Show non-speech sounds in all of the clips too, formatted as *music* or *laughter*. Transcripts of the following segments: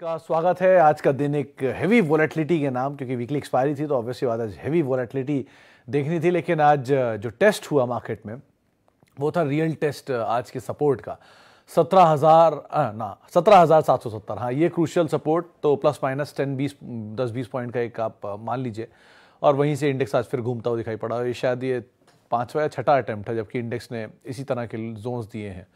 का स्वागत है। आज का दिन एक हैवी वॉलेटिलिटी के नाम, क्योंकि वीकली एक्सपायरी थी तो ऑब्वियसली बात आज हेवी वोलेटिलिटी देखनी थी, लेकिन आज जो टेस्ट हुआ मार्केट में, वो था रियल टेस्ट आज के सपोर्ट का। सत्रह हज़ार ना, सत्रह हज़ार सात सौ सत्तर। हाँ ये क्रूशियल सपोर्ट तो प्लस माइनस टेन बीस, दस, बीस पॉइंट का एक आप मान लीजिए। और वहीं से इंडेक्स आज फिर घूमता हुआ दिखाई पड़ा। ये शायद ये पाँचवा या छठा अटैम्प्ट है, जबकि इंडेक्स ने इसी तरह के जोन्स दिए हैं।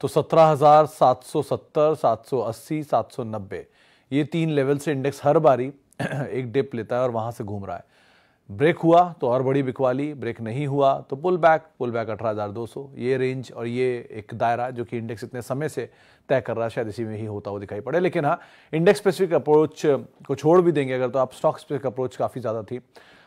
तो सत्रह हज़ार सात सौ सत्तर, सात सौ अस्सी, सात सौ नब्बे, ये तीन लेवल से इंडेक्स हर बारी *clears throat* एक डिप लेता है और वहाँ से घूम रहा है। ब्रेक हुआ तो और बड़ी बिकवाली, ब्रेक नहीं हुआ तो पुल बैक पुल बैक अठारह हज़ार दो सौ, ये रेंज और ये एक दायरा जो कि इंडेक्स इतने समय से तय कर रहा है, शायद इसी में ही होता हुआ दिखाई पड़े। लेकिन हाँ इंडेक्स स्पेसिफिक अप्रोच को छोड़ भी देंगे अगर तो आप स्टॉक स्पेसिफिक अप्रोच काफ़ी ज़्यादा थी।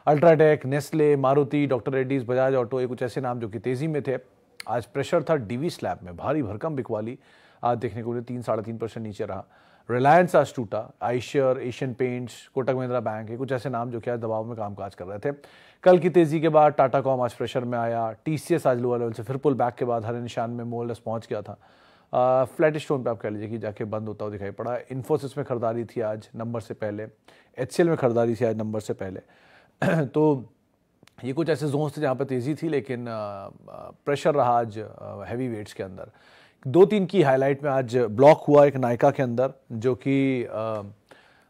UltraTech Nestle Maruti doctor Reddy's Bajaj auto ये कुछ ऐसे नाम जो कि तेज़ी में थे। आज प्रेशर था डीवी स्लैब में, भारी भरकम बिकवाली। आज देखने को मिले तीन, साढ़े तीन परसेंट नीचे रहा। रिलायंस आज टूटा। Eicher Asian Paints Kotak Mahindra bank है कुछ ऐसे नाम जो कि आज दबाव में कामकाज कर रहे थे। कल की तेज़ी के बाद टाटा कॉम आज प्रेशर में आया। टीसीएस आज लोअर लेवल से फिर पुल बैक के बाद हर निशान में मोलस पहुँच गया था। फ्लैट स्टोन पे आप कह लीजिए कि जाके बंद होता हुआ दिखाई पड़ा। इन्फोसिस में खरीदारी थी आज नंबर से पहले। एच में खरीदारी थी आज नंबर से पहले। *clears throat* तो ये कुछ ऐसे जोन्स थे जहाँ पर तेज़ी थी, लेकिन प्रेशर रहा आज हैवी वेट्स के अंदर। दो तीन की हाईलाइट में आज ब्लॉक हुआ एक नायका के अंदर, जो कि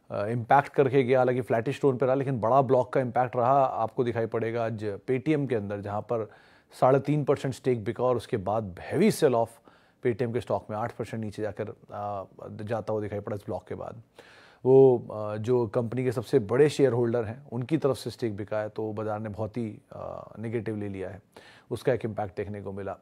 इम्पैक्ट करके गया, हालाँकि फ्लैट स्टोन पर रहा, लेकिन बड़ा ब्लॉक का इम्पैक्ट रहा, आपको दिखाई पड़ेगा आज पेटीएम के अंदर, जहाँ पर साढ़े तीन परसेंट स्टेक बिका और उसके बाद हैवी सेल ऑफ़ पेटीएम के स्टॉक में आठ परसेंट नीचे जाकर जाता हुआ दिखाई पड़ा इस ब्लॉक के बाद। वो जो कंपनी के सबसे बड़े शेयर होल्डर हैं, उनकी तरफ़ से स्टेक बिका है तो बाज़ार ने बहुत ही निगेटिव ले लिया है। उसका एक इम्पैक्ट देखने को मिला।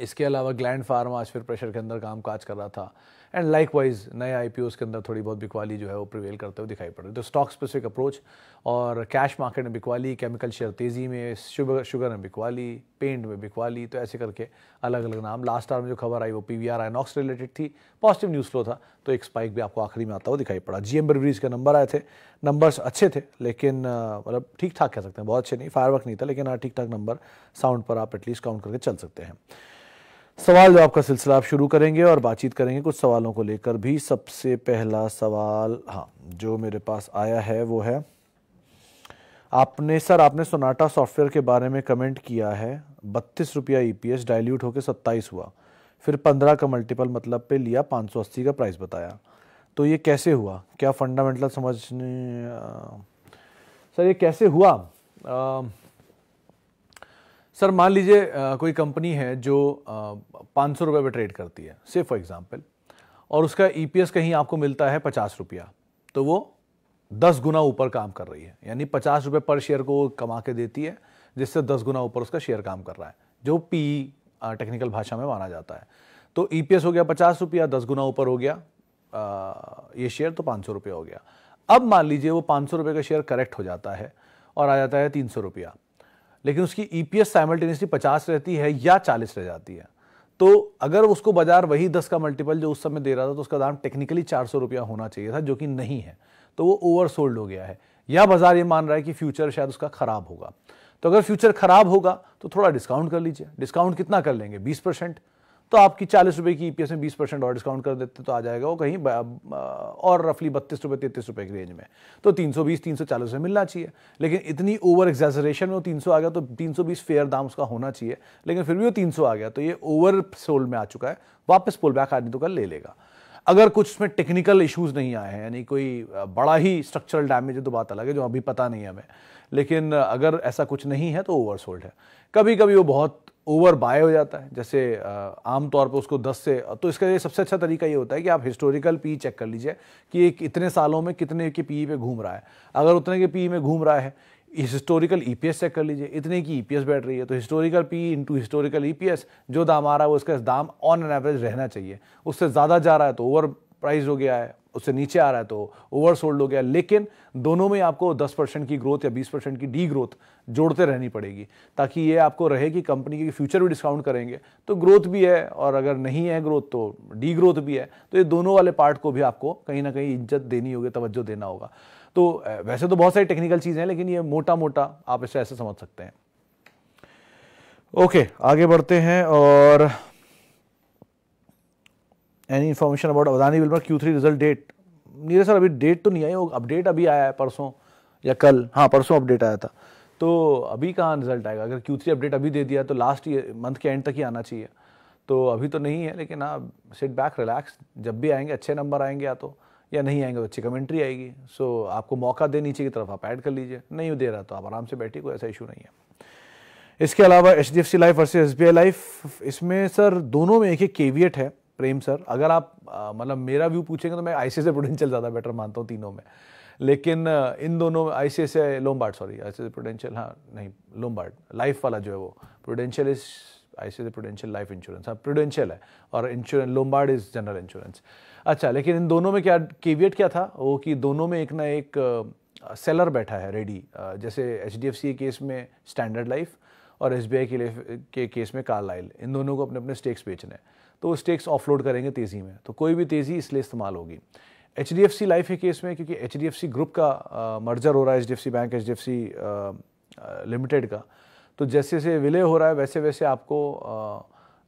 इसके अलावा ग्लैंड फार्मा आज फिर प्रेशर के अंदर काम काज कर रहा था। एंड लाइक वाइज नए आई के अंदर थोड़ी बहुत बिकवाली जो है वो प्रिवेल करते हुए दिखाई पड़ रही है। तो स्टॉक स्पेसिफिक अप्रोच और कैश मार्केट में बिकवाली केमिकल शेयर तेज़ी में शुगर शुगर में बिकवाली पेंट में बिकवाली तो ऐसे करके अलग अलग नाम। लास्ट आर में जो खबर आई वो P V R INOX related थी पॉजिटिव न्यूज़ फ्लो था तो एक स्पाइक भी आपको आखिरी में आता हुआ दिखाई पड़ा। जी एम ब्रिवरीज के नंबर आए थे। नंबर्स अच्छे थे, लेकिन मतलब ठीक ठाक कह सकते हैं, बहुत अच्छे नहीं फायरवर्क नहीं था, लेकिन हाँ ठीक ठाक नंबर साउंड पर आप एटलीस्ट काउंट करके चल सकते हैं। सवाल जवाब का सिलसिला आप शुरू करेंगे और बातचीत करेंगे कुछ सवालों को लेकर भी सबसे पहला सवाल हाँ जो मेरे पास आया है वो है आपने सर आपने सोनाटा सॉफ्टवेयर के बारे में कमेंट किया है बत्तीस रुपया ई पी एस डायल्यूट होकर सत्ताईस हुआ फिर पंद्रह का मल्टीपल मतलब पे लिया पाँच सौ अस्सी का प्राइस बताया तो ये कैसे हुआ? क्या फंडामेंटल समझने आ, सर ये कैसे हुआ? आ, सर मान लीजिए कोई कंपनी है जो पाँच सौ रुपये पर ट्रेड करती है से फॉर एग्ज़ाम्पल और उसका ईपीएस e कहीं आपको मिलता है पचास रुपया तो वो दस गुना ऊपर काम कर रही है। यानी पचास रुपये पर शेयर को कमा के देती है जिससे दस गुना ऊपर उसका शेयर काम कर रहा है जो पी टेक्निकल भाषा में माना जाता है। तो ईपीएस e हो गया पचास रुपया दस गुना ऊपर हो गया आ, ये शेयर तो पाँच सौ रुपया हो गया। अब मान लीजिए वो पाँच सौ रुपये का शेयर करेक्ट हो जाता है और आ जाता है तीन सौ रुपया। लेकिन उसकी ईपीएस साइमल्टेनियसली पचास रहती है या चालीस रह जाती है। तो अगर उसको बाज़ार वही दस का मल्टीपल जो उस समय दे रहा था तो उसका दाम टेक्निकली चार सौ रुपया होना चाहिए था, जो कि नहीं है। तो वो ओवर सोल्ड हो गया है। या बाज़ार ये मान रहा है कि फ्यूचर शायद उसका खराब होगा। तो अगर फ्यूचर खराब होगा तो थोड़ा डिस्काउंट कर लीजिए। डिस्काउंट कितना कर लेंगे? बीस परसेंट। तो आपकी चालीस रुपए की ईपीएस में बीस परसेंट और डिस्काउंट कर देते तो आ जाएगा वो कहीं और रफली बत्तीस रुपए, तैतीस रुपए की रेंज में। तो तीन सौ बीस, तीन सौ चालीस में मिलना चाहिए। लेकिन इतनी ओवर एग्जेजरेशन में वो तीन सौ आ गया तो तीन सौ बीस फेयर दाम उसका होना चाहिए। लेकिन फिर भी वो तीन सौ आ गया तो ये ओवर सोल्ड में आ चुका है, वापस पुल बैक आदमी तो कल ले लेगा। अगर कुछ उसमें टेक्निकल इश्यूज़ नहीं आए हैं, यानी कोई बड़ा ही स्ट्रक्चरल डैमेज है तो बात अलग है, जो अभी पता नहीं है हमें। लेकिन अगर ऐसा कुछ नहीं है तो ओवर सोल्ड है। कभी कभी वो बहुत ओवर बाय हो जाता है। जैसे आमतौर पर उसको 10 से तो इसका ये सबसे अच्छा तरीका ये होता है कि आप हिस्टोरिकल पी चेक कर लीजिए कि एक इतने सालों में कितने के पी पे घूम रहा है। अगर उतने के पी में घूम रहा है हिस्टोरिकल ईपीएस चेक कर लीजिए। इतने की ईपीएस बैठ रही है तो historical P into historical EPS जो दाम आ रहा है वो इसका दाम ऑन एन एवरेज रहना चाहिए। उससे ज़्यादा जा रहा है तो ओवर प्राइस हो गया है उससे नीचे आ रहा है तो ओवर सोल्ड हो गया। लेकिन दोनों में आपको 10 परसेंट की ग्रोथ या 20 परसेंट की डी ग्रोथ जोड़ते रहनी पड़ेगी, ताकि ये आपको रहे कि कंपनी के फ्यूचर भी डिस्काउंट करेंगे। तो ग्रोथ भी है और अगर नहीं है ग्रोथ तो डी ग्रोथ भी है। तो ये दोनों वाले पार्ट को भी आपको कहीं ना कहीं इज़्ज़त देनी होगी, तवज्जो देना होगा। तो वैसे तो बहुत सारी टेक्निकल चीज़ें हैं, लेकिन ये मोटा मोटा आप इसे ऐसे समझ सकते हैं। ओके, आगे बढ़ते हैं और any information about Adani Wilmar Q three result date Neeraj sir अभी डेट तो नहीं आई, वो अपडेट अभी आया है परसों या कल। हाँ परसों अपडेट आया था। तो अभी कहाँ रिज़ल्ट आएगा? अगर क्यू थ्री अपडेट अभी दे दिया तो लास्ट ईयर मंथ के एंड तक ही आना चाहिए। तो अभी तो नहीं है, लेकिन हाँ सिट बैक रिलैक्स जब भी आएँगे, अच्छे नंबर आएँगे या तो या नहीं आएँगे तो अच्छी कमेंट्री आएगी। सो आपको मौका दे नीचे की तरफ़ आप ऐड कर लीजिए। नहीं दे रहा तो आप आराम से बैठिए, कोई ऐसा इशू नहीं है। इसके अलावा H D F C life versus S B I life इसमें सर दोनों में एक एक केवियट है। प्रेम सर, अगर आप मतलब मेरा व्यू पूछेंगे तो मैं आई सी प्रोडेंशियल ज़्यादा बेटर मानता हूँ तीनों में। लेकिन इन दोनों आई सी से Lombard sorry I C Prudential हाँ नहीं, लोमबार्ड, लाइफ वाला जो है वो, Prudential is I C Prudential life insurance हाँ प्रोडेंशियल है, और insurance Lombard is general insurance अच्छा लेकिन इन दोनों में क्या केवियट क्या था? वो कि दोनों में एक ना एक सेलर बैठा है रेडी जैसे H D F C case में स्टैंडर्ड लाइफ और आई के लिए, के केस में कार्लाइल इन दोनों को अपने अपने स्टेक्स बेचने हैं। तो वो स्टेक्स ऑफलोड करेंगे तेज़ी में। तो कोई भी तेज़ी इसलिए इस्तेमाल होगी। H D F C life के केस में क्योंकि H D F C group का मर्जर हो रहा है H D F C bank H D F C limited का। तो जैसे जैसे विलय हो रहा है वैसे वैसे आपको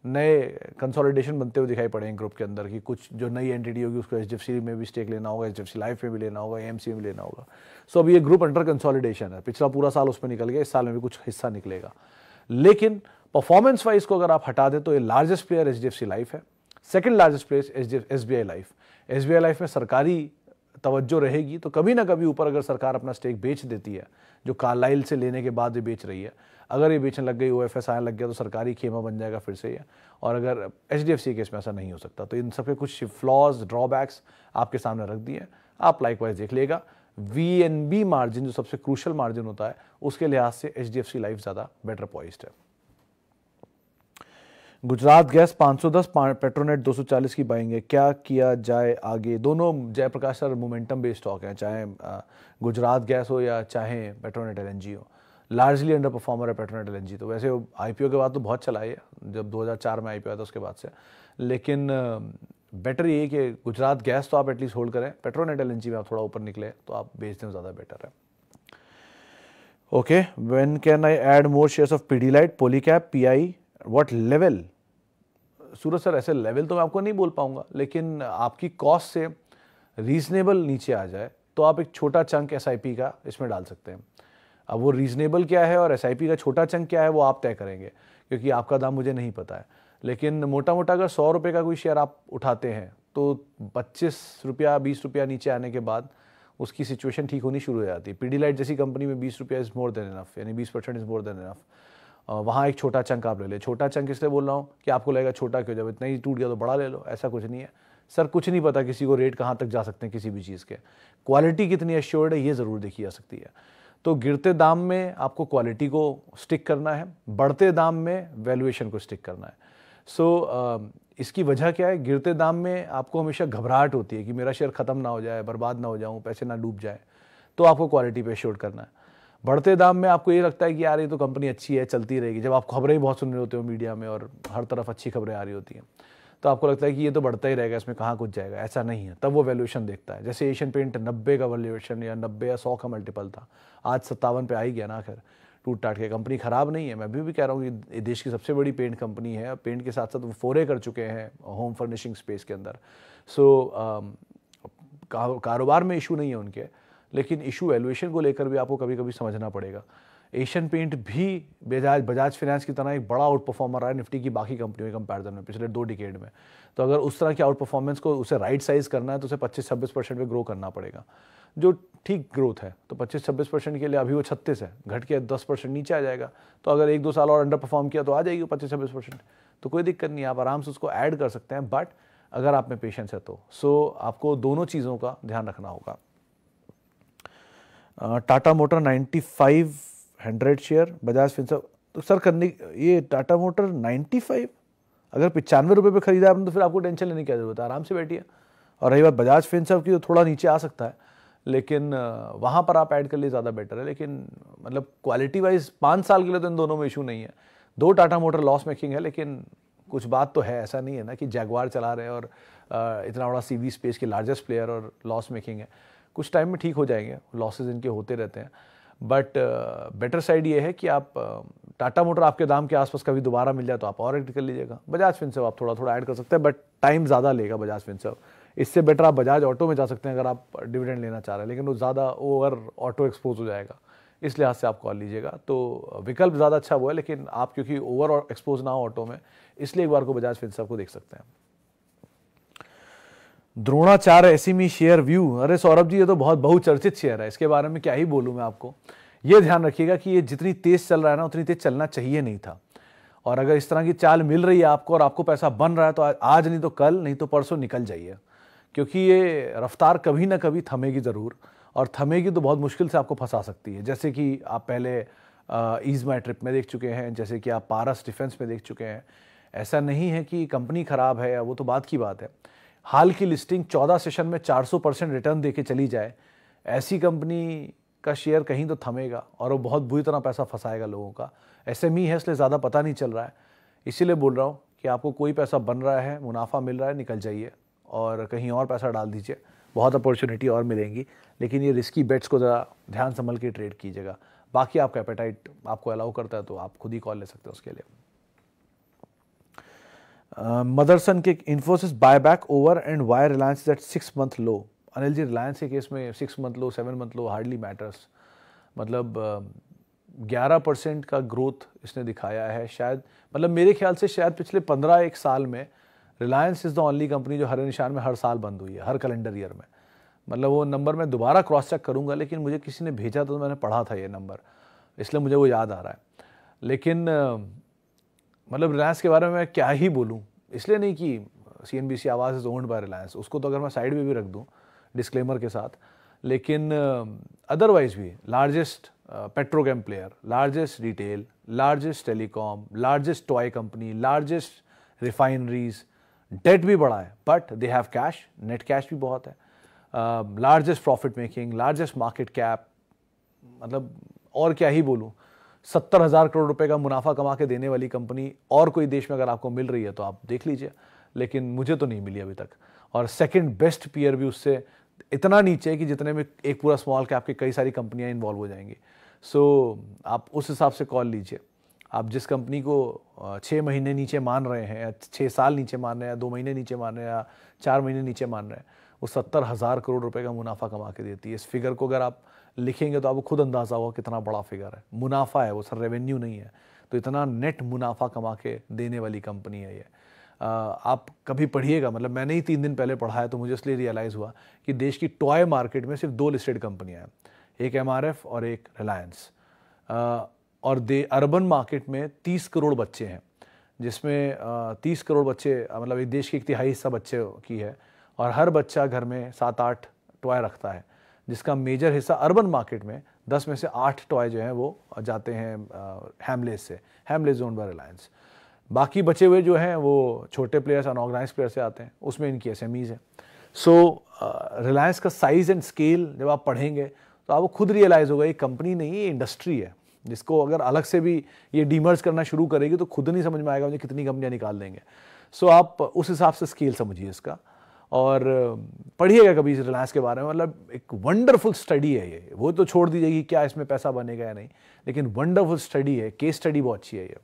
नए कंसोलिडेशन बनते हुए दिखाई पड़ेंगे ग्रुप के अंदर कि कुछ जो नई एंटिटी होगी, उसको एच डी एफ़ सी में भी स्टेक लेना होगा H D F C life में भी लेना होगा एम में भी लेना होगा। सो अब ये ग्रुप अंडर कंसोलिडेशन है। पिछला पूरा साल उसमें निकल गया, इस साल में भी कुछ हिस्सा निकलेगा। लेकिन परफॉर्मेंस वाइज को अगर आप हटा दें तो ये largest player H D F C life है। Second largest player I life S B I life में सरकारी तवज्जो रहेगी तो कभी ना कभी ऊपर अगर सरकार अपना स्टेक बेच देती है, जो कार्लाइल से लेने के बाद ये बेच रही है अगर ये बेचने लग गई ओ एफ़ एस आने लग गया तो सरकारी खेमा बन जाएगा फिर से ये। और अगर H D F C case में ऐसा नहीं हो सकता तो इन सबके कुछ फ्लॉज ड्रॉबैक्स आपके सामने रख दिए आप लाइक वाइज देख लेगा वी एन बी मार्जिन जो सबसे क्रूशल मार्जिन होता है, उसके लिहाज से H D F C life ज़्यादा बेटर पॉइस्ट है। गुजरात गैस 510 पेट्रोनेट 240 की बाएँगे क्या किया जाए आगे? दोनों Jaiprakash sir momentum based stock हैं, चाहे गुजरात गैस हो या चाहे पेट्रोनेट एलएनजी हो। लार्जली अंडर परफॉर्मर है पेट्रोनेट एल तो। वैसे आईपीओ के बाद तो बहुत चलाई है जब 2004 में आईपीओ आया था उसके बाद से। लेकिन बेटर ये कि गुजरात गैस तो आप एटलीस्ट होल्ड करें पेट्रोनेट एल में आप थोड़ा ऊपर निकले तो आप बेच दें ज़्यादा बेटर है। Okay when can I add more shares of P D light Polycab P I what level Suraj sir, ऐसे लेवल तो मैं आपको नहीं बोल पाऊँगा, लेकिन आपकी कॉस्ट से रीजनेबल नीचे आ जाए तो आप एक छोटा चंक एस का इसमें डाल सकते हैं। अब वो रीजनेबल क्या है और एसआईपी का छोटा चंक क्या है, वो आप तय करेंगे, क्योंकि आपका दाम मुझे नहीं पता है। लेकिन मोटा मोटा अगर सौ रुपये का कोई शेयर आप उठाते हैं तो पच्चीस रुपया, बीस रुपया नीचे आने के बाद उसकी सिचुएशन ठीक होनी शुरू हो जाती है। पीडी लाइट जैसी कंपनी में बीस रुपया इज़ मोर देन इनफ यानी बीस percent is more than enough वहाँ एक छोटा चंक आप ले ले। छोटा चंक इसलिए बोल रहा हूँ कि आपको लगेगा छोटा क्यों, जब इतना ही टूट गया तो बड़ा ले लो, ऐसा कुछ नहीं है। सर, कुछ नहीं पता किसी को रेट कहाँ तक जा सकते हैं किसी भी चीज़ के। क्वालिटी कितनी एश्योर्ड है, ये ज़रूर देखी जा सकती है। तो गिरते दाम में आपको क्वालिटी को स्टिक करना है बढ़ते दाम में वैल्यूएशन को स्टिक करना है। सो so, इसकी वजह क्या है? गिरते दाम में आपको हमेशा घबराहट होती है कि मेरा शेयर ख़त्म ना हो जाए बर्बाद ना हो जाऊँ पैसे ना डूब जाए तो आपको क्वालिटी पे शोट करना है। बढ़ते दाम में आपको ये लगता है कि यार ये तो कंपनी अच्छी है चलती रहेगी। जब आप खबरें बहुत सुन रहे होते हो मीडिया में और हर तरफ़ अच्छी खबरें आ रही होती हैं। तो आपको लगता है कि ये तो बढ़ता ही रहेगा इसमें कहाँ कुछ जाएगा? ऐसा नहीं है। तब वो वैल्यूएशन देखता है। जैसे एशियन पेंट नब्बे का वैल्यूएशन या नब्बे या सौ का मल्टीपल था। आज सत्तावन पे आ ही गया ना आखिर। टूट टाट के कंपनी ख़राब नहीं है। मैं अभी भी कह रहा हूँ कि देश की सबसे बड़ी पेंट कंपनी है। पेंट के साथ साथ वो फोरे कर चुके हैं होम फर्निशिंग स्पेस के अंदर। सो so, कारोबार में इशू नहीं है उनके। लेकिन इशू वैल्यूएशन को लेकर भी आपको कभी कभी समझना पड़ेगा। एशियन पेंट भी बजाज बजाज फाइनेंस की तरह एक बड़ा आउट परफॉर्मर रहा है निफ्टी की बाकी कंपनियों के कंपैरिजन में, पिछले दो डिकेड में। तो अगर उस तरह की आउट परफॉर्मेंस को उसे राइट साइज़ करना है तो उसे पच्चीस छब्बीस परसेंट पे ग्रो करना पड़ेगा। जो ठीक ग्रोथ है तो पच्चीस छब्बीस परसेंट के लिए अभी वो छत्तीस है। घट के दस परसेंट नीचे आ जाएगा। तो अगर एक दो साल और अंडर परफॉर्म किया तो आ जाएगी पच्चीस छब्बीस परसेंट। तो कोई दिक्कत नहीं आप आराम से उसको ऐड कर सकते हैं। बट अगर आप में पेशेंस है तो। सो आपको दोनों चीज़ों का ध्यान रखना होगा। Tata motor 95 hundred share, Bajaj Finserv तो सर करने, ये टाटा मोटर 95 अगर पचानवे रुपये पे खरीदा आपने तो फिर आपको टेंशन लेने की ज़रूरत है? आराम से बैठिए। और रही बात बजाज फिंसर की तो थोड़ा नीचे आ सकता है, लेकिन वहाँ पर आप ऐड कर लिए ज़्यादा बेटर है। लेकिन मतलब क्वालिटी वाइज पाँच साल के लिए तो इन दोनों में इशू नहीं है। दो टाटा मोटर लॉस मेकिंग है, लेकिन कुछ बात तो है, ऐसा नहीं है ना कि जैगवार चला रहे हैं और इतना बड़ा सीवी स्पेस के लार्जेस्ट प्लेयर और लॉस मेकिंग है। कुछ टाइम में ठीक हो जाएँगे लॉसेज इनके होते रहते हैं। बट बेटर साइड ये है कि आप टाटा uh, मोटर आपके दाम के आसपास कभी दोबारा मिल जाए तो आप और एड कर लीजिएगा। बजाज फिनसर्व आप थोड़ा थोड़ा ऐड कर सकते हैं बट टाइम ज़्यादा लेगा बजाज फिनसर्व इससे बेटर आप बजाज ऑटो में जा सकते हैं अगर आप डिविडेंड लेना चाह रहे हैं लेकिन वो ज़्यादा ओवर ऑटो एक्सपोज हो जाएगा इस लिहाज से आप कॉल लीजिएगा। तो विकल्प ज़्यादा अच्छा वो है लेकिन आप क्योंकि ओवर एक्सपोज ना हो ऑटो में इसलिए एक बार को बजाज फिंसर को देख सकते हैं। Dronacharya SME share view. अरे सौरभ जी, ये तो बहुत बहुचर्चित शेयर है। इसके बारे में क्या ही बोलूँ मैं आपको? ये ध्यान रखिएगा कि ये जितनी तेज चल रहा है ना, उतनी तेज चलना चाहिए नहीं था। और अगर इस तरह की चाल मिल रही है आपको और आपको पैसा बन रहा है तो आज नहीं तो कल, नहीं तो परसों निकल जाइए। क्योंकि ये रफ्तार कभी ना कभी थमेगी ज़रूर, और थमेगी तो बहुत मुश्किल से आपको फंसा सकती है। जैसे कि आप पहले ईज माई ट्रिप में देख चुके हैं, जैसे कि आप पारस डिफेंस में देख चुके हैं। ऐसा नहीं है कि कंपनी ख़राब है वो तो बात की बात है। हाल की लिस्टिंग 14 सेशन में 400 परसेंट रिटर्न दे के चली जाए, ऐसी कंपनी का शेयर कहीं तो थमेगा और वो बहुत बुरी तरह पैसा फंसाएगा लोगों का। एसएमई है, इसलिए ज़्यादा पता नहीं चल रहा है। इसीलिए बोल रहा हूँ कि आपको कोई पैसा बन रहा है, मुनाफा मिल रहा है, निकल जाइए और कहीं और पैसा डाल दीजिए। बहुत अपॉर्चुनिटी और मिलेंगी, लेकिन ये रिस्की बेट्स को ज़रा ध्यान संभल के ट्रेड कीजिएगा। बाकी आपका एपेटाइट आपको अलाउ करता है तो आप खुद ही कॉल ले सकते हैं उसके लिए। मदरसन के Infosys buy back over and why Reliance that six month low Anil ji Reliance के केस में six month low seven month low hardly matters मतलब ग्यारह परसेंट का ग्रोथ इसने दिखाया है शायद। मतलब मेरे ख्याल से शायद पिछले पंद्रह एक साल में Reliance is the only company जो हर निशान में हर साल बंद हुई है, हर कैलेंडर ईयर में। मतलब वो नंबर मैं दोबारा क्रॉस चेक करूँगा, लेकिन मुझे किसी ने भेजा तो मैंने पढ़ा था ये नंबर इसलिए मुझे वो याद आ रहा है। लेकिन मतलब रिलायंस के बारे में मैं क्या ही बोलूँ? इसलिए नहीं कि सी एन बी सी आवाज़ इज़ ओन्ड बाय रिलायंस उसको तो अगर मैं साइड में भी रख दूँ डिस्क्लेमर के साथ, लेकिन अदरवाइज़ भी largest petrochem player largest retail largest telecom largest toy company largest refineries debt भी बड़ा है but they have cash net cash भी बहुत है. Largest profit making largest market cap मतलब और क्या ही बोलूँ? सत्तर हज़ार करोड़ रुपए का मुनाफा कमा के देने वाली कंपनी और कोई देश में अगर आपको मिल रही है तो आप देख लीजिए लेकिन मुझे तो नहीं मिली अभी तक। और सेकंड बेस्ट पीयर भी उससे इतना नीचे है कि जितने में एक पूरा स्मॉल कैप की कई सारी कंपनियाँ इन्वॉल्व हो जाएँगी। सो so, आप उस हिसाब से कॉल लीजिए। आप जिस कंपनी को छः महीने नीचे मान रहे हैं या छः साल नीचे मान रहे हैं दो महीने नीचे मान रहे हैं या चार महीने नीचे मान रहे हैं वो सत्तर हज़ार करोड़ रुपए का मुनाफा कमा के देती है। इस फिगर को अगर आप लिखेंगे तो आपको खुद अंदाज़ा होगा कितना बड़ा फिगर है। मुनाफा है, वो सर रेवेन्यू नहीं है। तो इतना नेट मुनाफा कमा के देने वाली कंपनी है ये। आप कभी पढ़िएगा मतलब मैंने ही तीन दिन पहले पढ़ा है तो मुझे इसलिए रियलाइज़ हुआ कि देश की टॉय मार्केट में सिर्फ़ दो लिस्टेड कंपनियाँ हैं। एक एमआरएफ और एक रिलायंस और दे अर्बन मार्केट में तीस करोड़ बच्चे हैं, जिसमें तीस करोड़ बच्चे मतलब एक देश की एक तिहाई हिस्सा बच्चे की है। और हर बच्चा घर में सात आठ टॉय रखता है। जिसका मेजर हिस्सा अर्बन मार्केट में दस में से आठ टॉय जो हैं वो जाते हैं हैमलेस से हैमलेस जोन बाय रिलायंस बाकी बचे हुए जो हैं वो छोटे प्लेयर्स अनऑर्गेनाइज प्लेयर से आते हैं उसमें इनकी एस है. सो so, रिलायंस का साइज़ एंड स्केल जब आप पढ़ेंगे तो आपको खुद रियलाइज़ होगा ये कंपनी नहीं ये इंडस्ट्री है. जिसको अगर अलग से भी ये डीमर्ज करना शुरू करेगी तो खुद नहीं समझ में आएगा मुझे कितनी कंपनियाँ निकाल देंगे. सो so, आप उस हिसाब से स्केल समझिए इसका. और पढ़िएगा कभी इस रिलायंस के बारे में। मतलब एक वंडरफुल स्टडी है ये। वो तो छोड़ कि क्या इसमें पैसा बनेगा या नहीं, लेकिन वंडरफुल स्टडी है। केस स्टडी बहुत अच्छी है ये।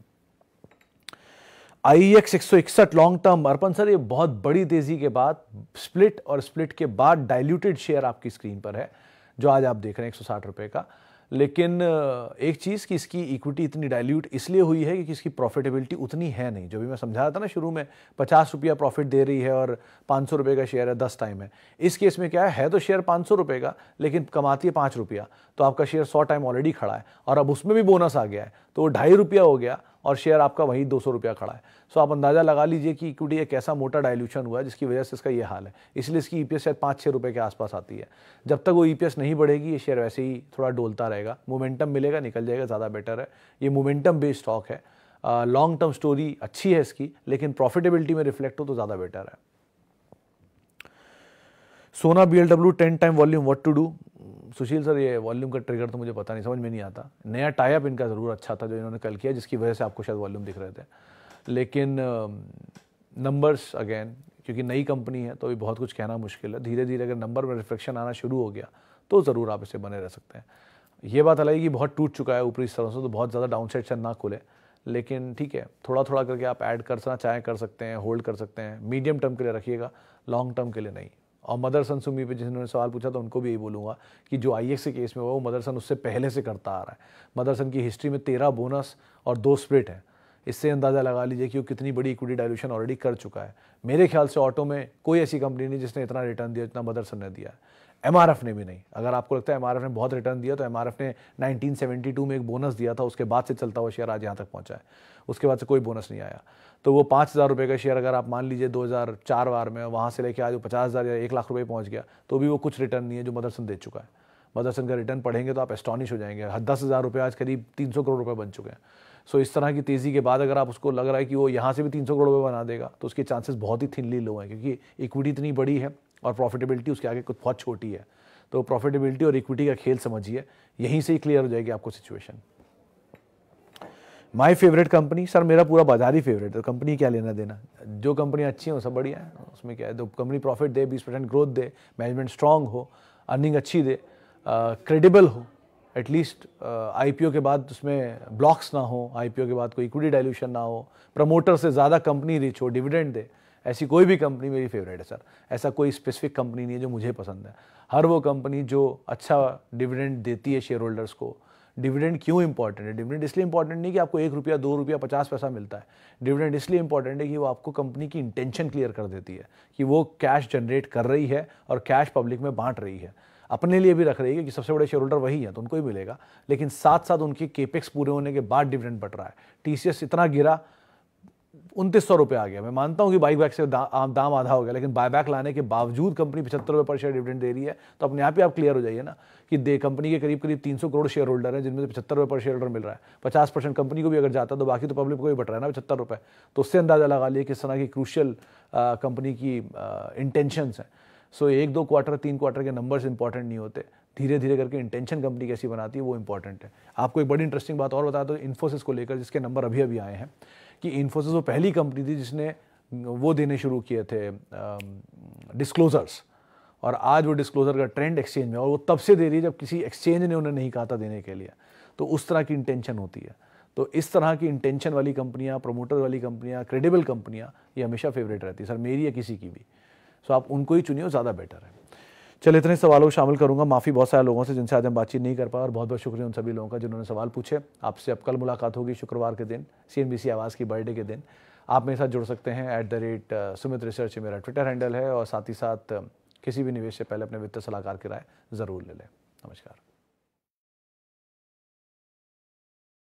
आई एक्स एक सौ इकसठ लॉन्ग टर्म अर्पण सर, ये बहुत बड़ी तेज़ी के बाद स्प्लिट और स्प्लिट के बाद डाइल्यूटेड शेयर आपकी स्क्रीन पर है, जो आज आप देख रहे हैं एक सौ साठ रुपए का। लेकिन एक चीज़ कि इसकी इक्विटी इतनी डाइल्यूट इसलिए हुई है कि इसकी प्रॉफिटेबिलिटी उतनी है नहीं। जो भी मैं समझा रहा था ना शुरू में, पचास रुपया प्रॉफिट दे रही है और पाँच सौ रुपये का शेयर है, दस टाइम है। इस केस में क्या है है तो शेयर पाँच सौ रुपये का, लेकिन कमाती है पाँच रुपया। तो आपका शेयर सौ टाइम ऑलरेडी खड़ा है। और अब उसमें भी बोनस आ गया है। तो वो ढाई रुपया हो गया और शेयर आपका वही दो सौ रुपया खड़ा है। सो आप अंदाज़ा लगा लीजिए कि इक्विटी एक ऐसा मोटा डायल्यूशन हुआ है जिसकी वजह से इसका ये हाल है। इसलिए इसकी ई शायद पाँच छः रुपये के आसपास आती है। जब तक वो ईपीएस नहीं बढ़ेगी, ये शेयर वैसे ही थोड़ा डोलता रहेगा। मोमेंटम मिलेगा, निकल जाएगा, ज़्यादा बेटर है। ये मोमेंटम बेस्ड स्टॉक है। लॉन्ग टर्म स्टोरी अच्छी है इसकी, लेकिन प्रॉफिटेबिलिटी में रिफ्लेक्ट हो तो ज़्यादा बेटर है। Sona B L W ten time volume what to do? Sushil sir, ये वॉल्यूम का ट्रिगर तो मुझे पता नहीं, समझ में नहीं आता। नया टाइप इनका ज़रूर अच्छा था जो इन्होंने कल किया, जिसकी वजह से आपको शायद वॉल्यूम दिख रहे थे। लेकिन नंबर्स अगेन क्योंकि नई कंपनी है तो अभी बहुत कुछ कहना मुश्किल है। धीरे धीरे अगर नंबर में रिफ्लेक्शन आना शुरू हो गया तो ज़रूर आप इसे बने रह सकते हैं। ये बात अलग है कि बहुत टूट चुका है ऊपरी स्तरों से तो बहुत ज़्यादा डाउन साइड ना खुले। लेकिन ठीक है थोड़ा थोड़ा करके आप ऐड करना चाहें कर सकते हैं होल्ड कर सकते हैं। मीडियम टर्म के लिए रखिएगा लॉन्ग टर्म के लिए नहीं। और मदरसन सुमी पे जिन्होंने सवाल पूछा तो उनको भी यही बोलूँगा कि जो आई के केस में हुआ, वो मदरसन उससे पहले से करता आ रहा है। मदरसन की हिस्ट्री में तेरह बोनस और दो स्प्रिट है। इससे अंदाज़ा लगा लीजिए कि वो कितनी बड़ी इक्विटी डायल्यूशन ऑलरेडी कर चुका है। मेरे ख्याल से ऑटो में कोई ऐसी कंपनी नहीं जिसने इतना रिटर्न दिया जितना मदरसन ने दिया एमआरएफ ने भी नहीं। अगर आपको लगता है एमआरएफ ने बहुत रिटर्न दिया तो एमआरएफ ने 1972 में एक बोनस दिया था, उसके बाद से चलता हुआ शेयर आज यहाँ तक पहुँचा है। उसके बाद से कोई बोनस नहीं आया। तो वो पाँच हज़ार रुपये का शेयर अगर आप मान लीजिए दो हज़ार चार बार में, वहाँ से लेके आज वो पचास हज़ार या एक लाख रुपये पहुँच गया तो भी वो कुछ रिटर्न नहीं है जो मदरसन दे चुका है। मदरसन का रिटर्न पढ़ेंगे तो आप एस्टॉनिश हो जाएँगे। दस हज़ार रुपये आज करीब तीन सौ करोड़ रुपये बन चुके हैं। सो इस तरह की तेज़ी के बाद अगर आप उसको लग रहा है कि वो यहाँ से भी तीन सौ करोड़ रुपये बना देगा तो उसके चांसेस बहुत ही थिनली लो हैं, क्योंकि इक्विटी इतनी बड़ी है और प्रॉफिटेबिलिटी उसके आगे कुछ बहुत छोटी है। तो प्रॉफिटेबिलिटी और इक्विटी का खेल समझिए, यहीं से ही क्लियर हो जाएगी आपको situation my favourite company sir मेरा पूरा बाज़ार ही फेवरेट है। तो कंपनी क्या लेना देना? जो कंपनी अच्छी है सब बढ़िया है। उसमें क्या है? तो कंपनी प्रॉफिट दे, बीस परसेंट ग्रोथ दे मैनेजमेंट स्ट्रांग हो अर्निंग अच्छी दे क्रेडिबल हो। एटलीस्ट आईपीओ के बाद उसमें ब्लॉक्स ना हो आईपीओ के बाद कोई इक्विटी डायल्यूशन ना हो। प्रमोटर से ज़्यादा कंपनी रिच हो डिविडेंड दे। ऐसी कोई भी कंपनी मेरी फेवरेट है सर ऐसा कोई स्पेसिफिक कंपनी नहीं है जो मुझे पसंद है। हर वो कंपनी जो अच्छा डिविडेंड देती है शेयर होल्डर्स को डिविडेंड क्यों इंपॉर्टेंट है? डिविडेंड इसलिए इंपॉर्टेंट नहीं कि आपको एक रुपया, दो रुपया, पचास पैसा मिलता है। डिविडेंड इसलिए इंपॉर्टेंट है कि वो आपको कंपनी की इंटेंशन क्लियर कर देती है कि वो कैश जनरेट कर रही है और कैश पब्लिक में बांट रही है। अपने लिए भी रख रही है कि सबसे बड़े शेयर होल्डर वही है तो उनको ही मिलेगा। लेकिन साथ साथ उनकी केपेक्स पूरे होने के बाद डिविडेंड बट रहा है। टीसीएस इतना गिरा उनतीस सौ रुपये आ गया। मैं मानता हूँ कि बाई बैक से दा, दाम आधा हो गया लेकिन बाई बैक लाने के बावजूद कंपनी पचहत्तर रुपये पर शेयर डिविडेंड दे रही है तो अपने आप ही आप क्लियर हो जाइए ना कि दे कंपनी के करीब करीब तीन सौ करोड़ शेयर होल्डर है जिनमें से पचहत्तर रुपये पर शेयर होल्डर मिल रहा है। पचास परसेंट कंपनी को भी अगर जाता तो बाकी तो पब्लिक को भी बट रहा है ना पचहत्तर रुपये। तो उससे अंदाज़ा लगा लिए किस तरह की क्रूशल कंपनी की इंटेंशंस हैं। सो एक दो क्वार्टर तीन क्वार्टर के नंबर्स इंपॉर्टेंट नहीं होते। धीरे धीरे करके इंटेंशन कंपनी कैसी बनाती है वो इंपॉर्टेंट है। आपको एक बड़ी इंटरेस्टिंग बात और बता दो इन्फोसिस को लेकर जिसके नंबर अभी अभी आए हैं। कि इन्फोसिस वो पहली कंपनी थी जिसने वो देने शुरू किए थे डिस्क्लोजर्स और आज वो डिस्क्लोजर का ट्रेंड एक्सचेंज में और वो तब से दे रही है जब किसी एक्सचेंज ने उन्हें नहीं कहा था देने के लिए। तो उस तरह की इंटेंशन होती है। तो इस तरह की इंटेंशन वाली कंपनियाँ प्रमोटर वाली कंपनियाँ क्रेडिबल कंपनियाँ ये हमेशा फेवरेट रहती है। सर, मेरी या किसी की भी। सो आप उनको ही चुनिए ज़्यादा बेटर है। चलिए इतने सवालों को शामिल करूँगा। माफ़ी बहुत सारे लोगों से जिनसे आज हम बातचीत नहीं कर पाए और बहुत बहुत शुक्रिया उन सभी लोगों का जिन्होंने सवाल पूछे। आपसे अब कल मुलाकात होगी शुक्रवार के दिन सीएनबीसी आवाज़ की बर्थडे के दिन। आप मेरे साथ जुड़ सकते हैं at the rate Sumit research मेरा ट्विटर हैंडल है और साथ ही साथ किसी भी निवेश से पहले अपने वित्त सलाहकार की राय ज़रूर ले लें। नमस्कार।